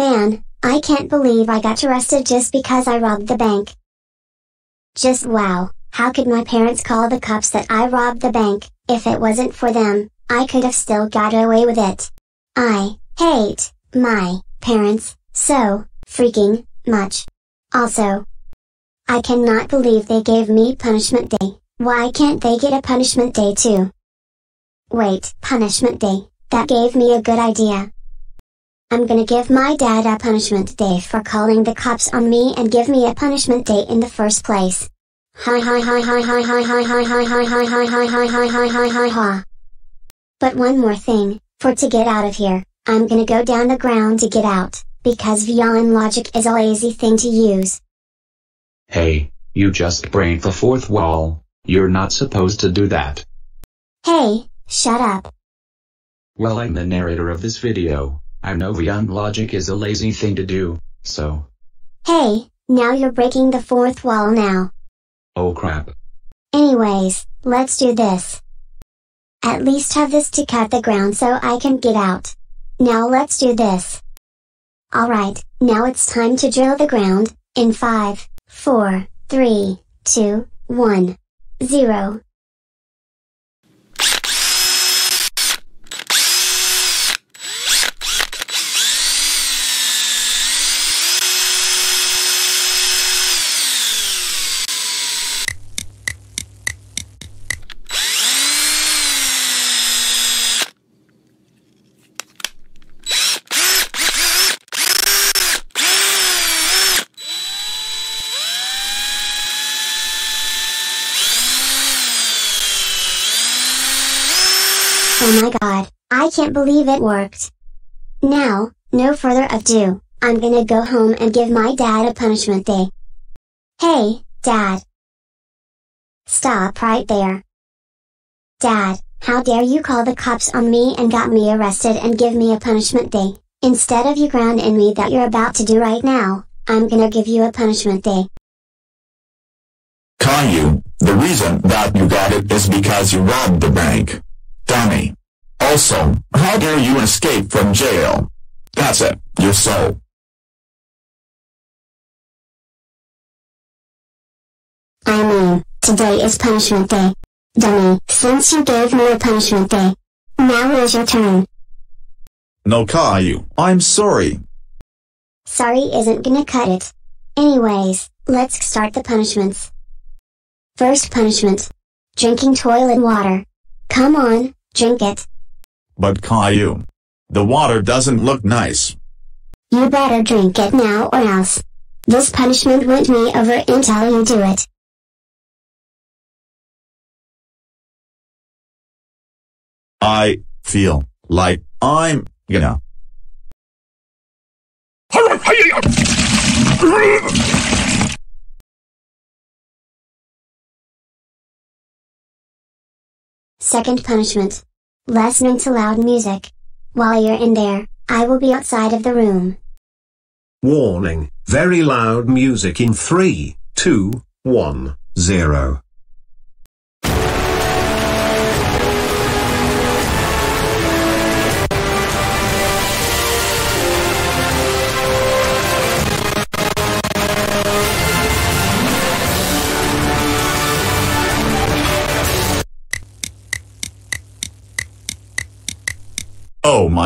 Man, I can't believe I got arrested just because I robbed the bank. Just wow, how could my parents call the cops that I robbed the bank, if it wasn't for them, I could have still got away with it. I hate my parents so freaking much. Also, I cannot believe they gave me punishment day. Why can't they get a punishment day too? Wait, punishment day, that gave me a good idea. I'm gonna give my dad a punishment day for calling the cops on me and give me a punishment day in the first place. Hi hi hi hi hi hi hi hi hi hi hi hi hi hi hi hi hi hi hi But one more thing, for to get out of here, I'm gonna go down the ground to get out, because Vyond logic is a lazy thing to use. Hey, you just break the fourth wall, you're not supposed to do that. Hey, shut up. Well I'm the narrator of this video. I know Vyond logic is a lazy thing to do, so. Hey, now you're breaking the fourth wall now. Oh crap. Anyways, let's do this. At least have this to cut the ground so I can get out. Now let's do this. Alright, now it's time to drill the ground, in 5, 4, 3, 2, 1, 0. Oh my god, I can't believe it worked. Now, no further ado, I'm gonna go home and give my dad a punishment day. Hey, dad. Stop right there. Dad, how dare you call the cops on me and got me arrested and give me a punishment day, instead of you grounding me that you're about to do right now, I'm gonna give you a punishment day. Caillou, the reason that you got it is because you robbed the bank. Dummy. Also, how dare you escape from jail? That's it, you're so. I mean, today is punishment day. Dummy, since you gave me a punishment day. Now is your turn. No Caillou, I'm sorry. Sorry isn't gonna cut it. Anyways, let's start the punishments. First punishment. Drinking toilet water. Come on, drink it. But Caillou. The water doesn't look nice. You better drink it now or else. This punishment won't me over until you do it. I feel like I'm gonna. Second punishment. Listening to loud music. While you're in there, I will be outside of the room. Warning, very loud music in 3, 2, 1, 0.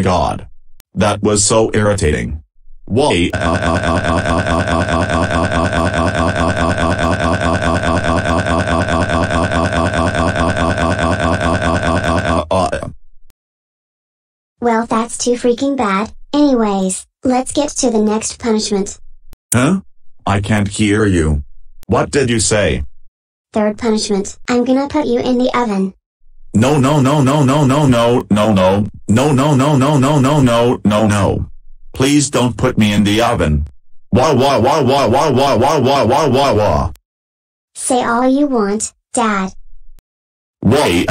My god. That was so irritating. Why? Well that's too freaking bad, anyways, let's get to the next punishment. Huh? I can't hear you. What did you say? Third punishment. I'm gonna put you in the oven. No, no, no, no, no, no, no, no, no, no, no, no, no, no, no, no, no, no. Please don't put me in the oven. Wah, wah, wah, wah, wah, wah, wah, wah, wah, wah, wah. Say all you want, Dad. Wait.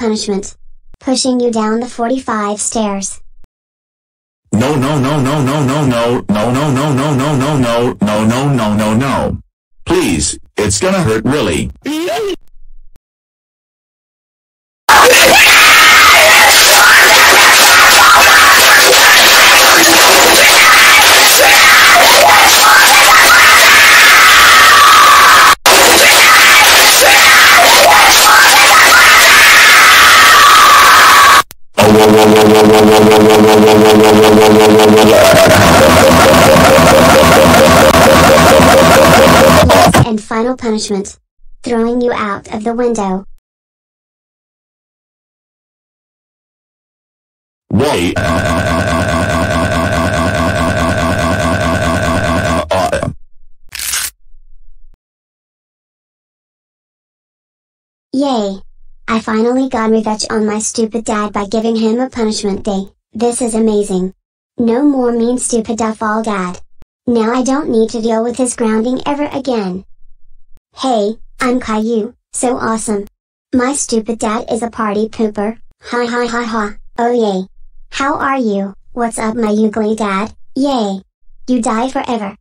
Punishment. Pushing you down the 45 stairs. No, no, no, no, no, no, no, no, no, no, no, no, no, no, no, no, no, no, no. Please, it's gonna hurt really. And final punishment. Throwing you out of the window. Wait. Yay! I finally got revenge on my stupid dad by giving him a punishment day. This is amazing. No more mean stupid duffall dad. Now I don't need to deal with his grounding ever again. Hey, I'm Caillou, so awesome. My stupid dad is a party pooper, ha ha ha ha, oh yay. How are you, what's up my ugly dad, yay. You die forever.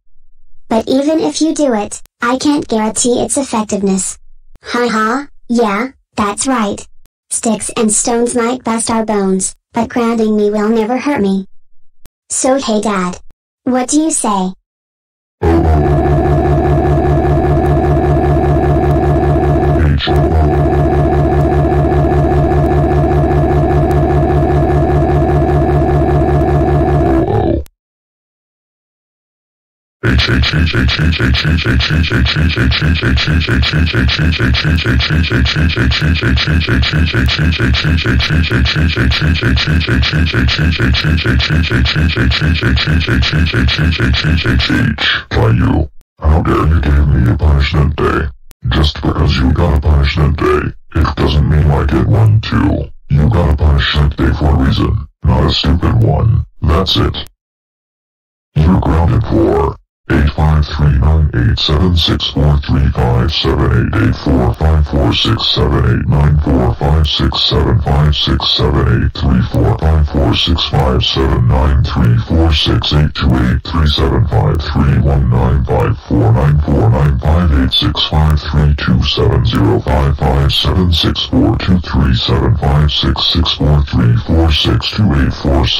But even if you do it, I can't guarantee its effectiveness. Ha ha, yeah, that's right. Sticks and stones might bust our bones, but grounding me will never hurt me. So hey dad. What do you say? How dare you give me a punishment day? Just because you got a punishment day, it doesn't mean I get one too. You got a punishment day for a reason, not a stupid one. That's it. You're grounded for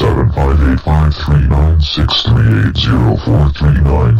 7 5 8 5 3 9 6 3 8 0 4 3 9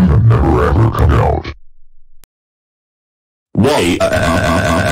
come out. Why? Uh, uh, uh,